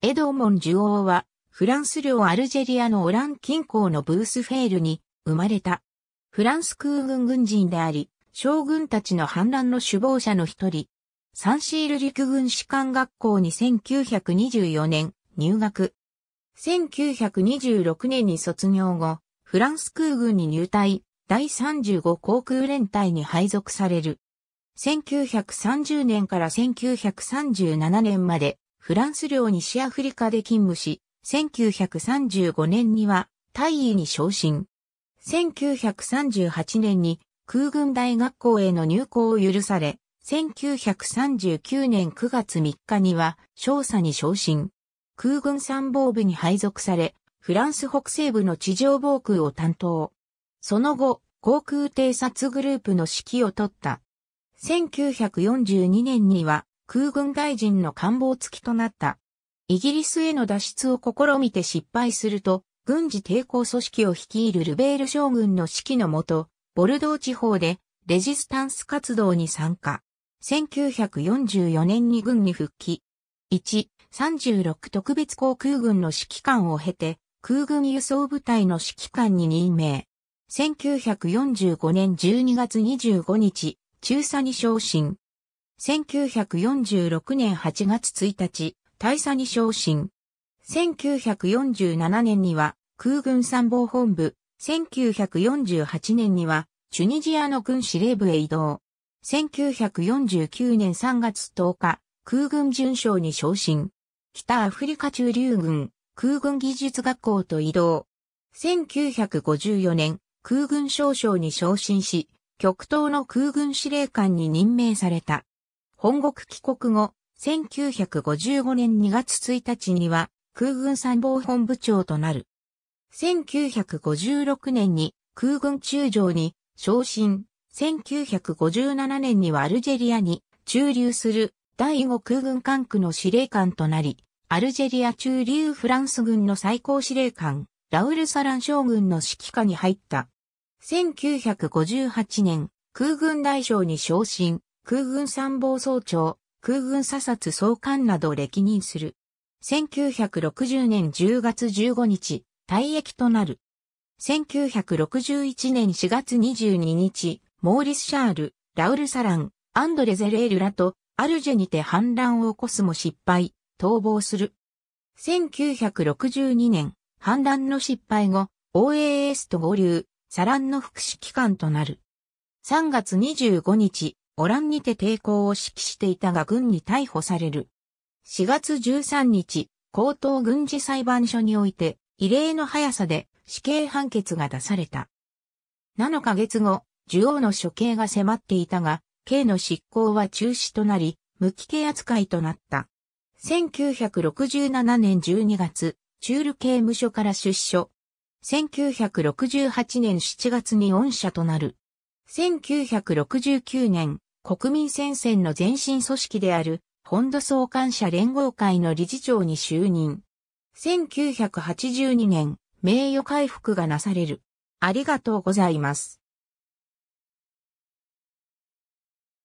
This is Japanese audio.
エドーモン・ジュオーは、フランス領アルジェリアのオラン近郊のブースフェールに生まれた。フランス空軍軍人であり、将軍たちの反乱の首謀者の一人。サンシール陸軍士官学校に1924年入学。1926年に卒業後、フランス空軍に入隊、第35航空連隊に配属される。1930年から1937年までフランス領西アフリカで勤務し、1935年には大尉に昇進。1938年に空軍大学校への入校を許され、1939年9月3日には少佐に昇進。空軍参謀部に配属され、フランス北西部の地上防空を担当。その後、航空偵察グループの指揮を取った。1942年には空軍大臣の官房付きとなった。イギリスへの脱出を試みて失敗すると、軍事抵抗組織を率いるルベール将軍の指揮のもと、ボルドー地方でレジスタンス活動に参加。1944年に軍に復帰。1、36特別航空軍の指揮官を経て、空軍輸送部隊の指揮官に任命。1945年12月25日、中佐に昇進。1946年8月1日、大佐に昇進。1947年には空軍参謀本部、1948年にはチュニジアの軍司令部へ移動。1949年3月10日、空軍准将に昇進。北アフリカ駐留軍、空軍技術学校と移動。1954年、空軍少将に昇進し、極東の空軍司令官に任命された。本国帰国後、1955年2月1日には空軍参謀本部長となる。1956年に空軍中将に昇進、1957年にはアルジェリアに駐留する第5空軍管区の司令官となり、アルジェリア駐留フランス軍の最高司令官、ラウル・サラン将軍の指揮下に入った。1958年、空軍大将に昇進、空軍参謀総長、空軍査察総監などを歴任する。1960年10月15日、退役となる。1961年4月22日、モーリス・シャール、ラウル・サラン、アンドレ・ゼレールらとアルジェにて反乱を起こすも失敗、逃亡する。1962年、反乱の失敗後、OAS と合流、サランの副指揮官となる。3月25日、オランにて抵抗を指揮していたが軍に逮捕される。4月13日、高等軍事裁判所において、異例の速さで死刑判決が出された。7ヶ月後、受王の処刑が迫っていたが、刑の執行は中止となり、無期刑扱いとなった。1967年12月、チュール刑務所から出所。1968年7月に恩赦となる。1969年、国民戦線の前身組織である本土総監者連合会の理事長に就任。1982年、名誉回復がなされる。ありがとうございます。